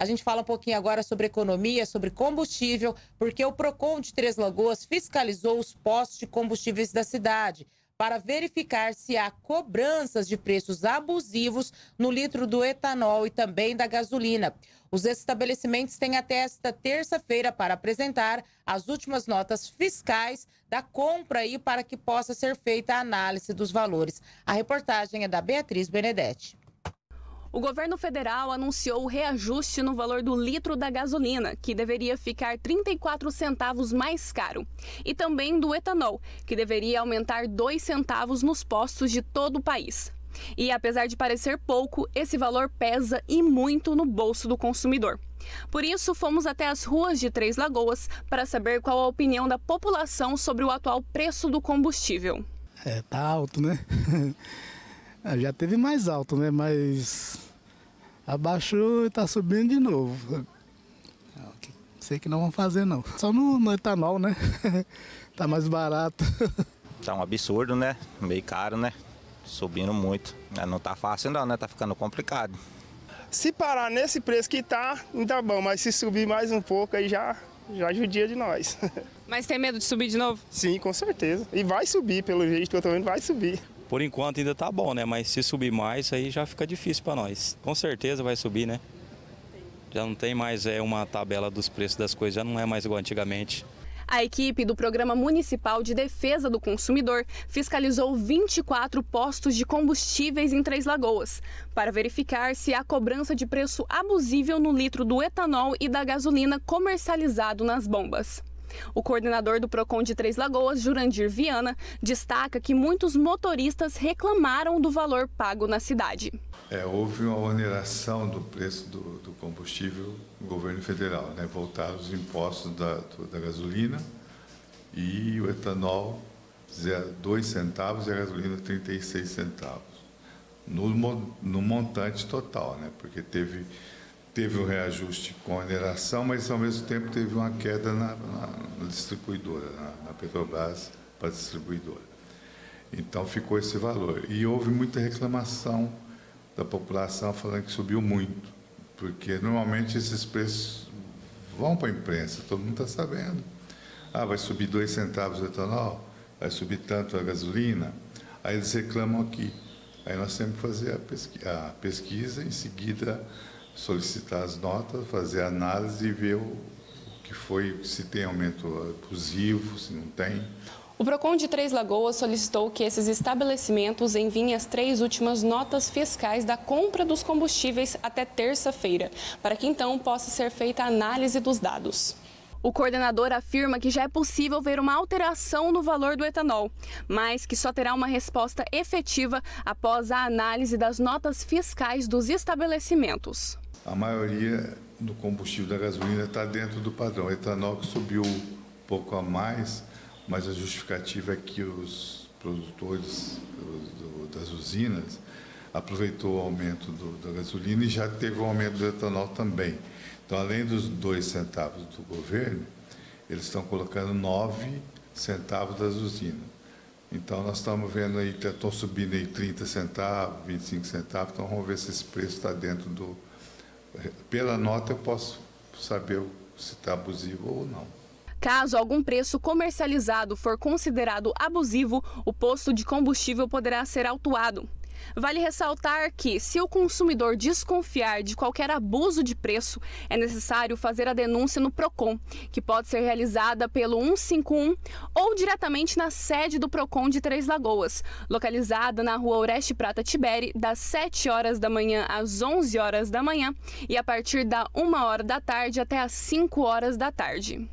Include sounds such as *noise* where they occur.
A gente fala um pouquinho agora sobre economia, sobre combustível, porque o Procon de Três Lagoas fiscalizou os postos de combustíveis da cidade para verificar se há cobranças de preços abusivos no litro do etanol e também da gasolina. Os estabelecimentos têm até esta terça-feira para apresentar as últimas notas fiscais da compra e para que possa ser feita a análise dos valores. A reportagem é da Beatriz Benedetti. O governo federal anunciou o reajuste no valor do litro da gasolina, que deveria ficar 34 centavos mais caro, e também do etanol, que deveria aumentar 2 centavos nos postos de todo o país. E apesar de parecer pouco, esse valor pesa e muito no bolso do consumidor. Por isso, fomos até as ruas de Três Lagoas para saber qual a opinião da população sobre o atual preço do combustível. É, tá alto, né? *laughs* Ah, já teve mais alto, né? Mas abaixou e tá subindo de novo. Sei que não vão fazer não. Só no, no etanol, né? *laughs* tá mais barato. *laughs* Tá um absurdo, né? Meio caro, né? Subindo muito. É, não tá fácil não, né? Tá ficando complicado. Se parar nesse preço que tá, não tá bom, mas se subir mais um pouco aí já, já judia de nós. *laughs* Mas tem medo de subir de novo? Sim, com certeza. E vai subir, pelo jeito que eu tô vendo, vai subir. Por enquanto ainda tá bom, né? Mas se subir mais, aí já fica difícil para nós. Com certeza vai subir, né? Já não tem mais é, uma tabela dos preços das coisas, já não é mais igual antigamente. A equipe do Programa Municipal de Defesa do Consumidor fiscalizou 24 postos de combustíveis em Três Lagoas para verificar se há cobrança de preço abusível no litro do etanol e da gasolina comercializado nas bombas. O coordenador do PROCON de Três Lagoas, Jurandir Viana, destaca que muitos motoristas reclamaram do valor pago na cidade. É, houve uma oneração do preço do, do combustível no governo federal, né? voltaram os impostos da, da gasolina e o etanol 2 centavos e a gasolina 36 centavos. No, no montante total, né? porque teve teve um reajuste com oneração, mas ao mesmo tempo teve uma queda na, na distribuidora, na, Petrobras para a distribuidora. Então ficou esse valor. E houve muita reclamação da população falando que subiu muito, porque normalmente esses preços vão para a imprensa, todo mundo está sabendo. Ah, vai subir dois centavos o etanol, vai subir tanto a gasolina. Aí eles reclamam aqui. Aí nós temos que fazer a pesquisa, a pesquisa em seguida solicitar as notas, fazer a análise e ver o, que foi, se tem aumento abusivo, se não tem. O PROCON de Três Lagoas solicitou que esses estabelecimentos enviem as três últimas notas fiscais da compra dos combustíveis até terça-feira, para que então possa ser feita a análise dos dados. O coordenador afirma que já é possível ver uma alteração no valor do etanol, mas que só terá uma resposta efetiva após a análise das notas fiscais dos estabelecimentos. A maioria do combustível da gasolina está dentro do padrão. O etanol que subiu um pouco a mais, mas a justificativa é que os produtores das usinas aproveitou o aumento do, da gasolina e já teve o aumento do etanol também. Então, além dos dois centavos do governo, eles estão colocando nove centavos das usinas. Então, nós estamos vendo aí, estão subindo aí 30 centavos, 25 centavos, então vamos ver se esse preço está dentro do, pela nota eu posso saber se está abusivo ou não. Caso algum preço comercializado for considerado abusivo, o posto de combustível poderá ser autuado. Vale ressaltar que, se o consumidor desconfiar de qualquer abuso de preço, é necessário fazer a denúncia no PROCON, que pode ser realizada pelo 151 ou diretamente na sede do PROCON de Três Lagoas, localizada na rua Oreste Prata Tiberi, das 7 horas da manhã às 11 horas da manhã e a partir da 1 hora da tarde até às 5 horas da tarde.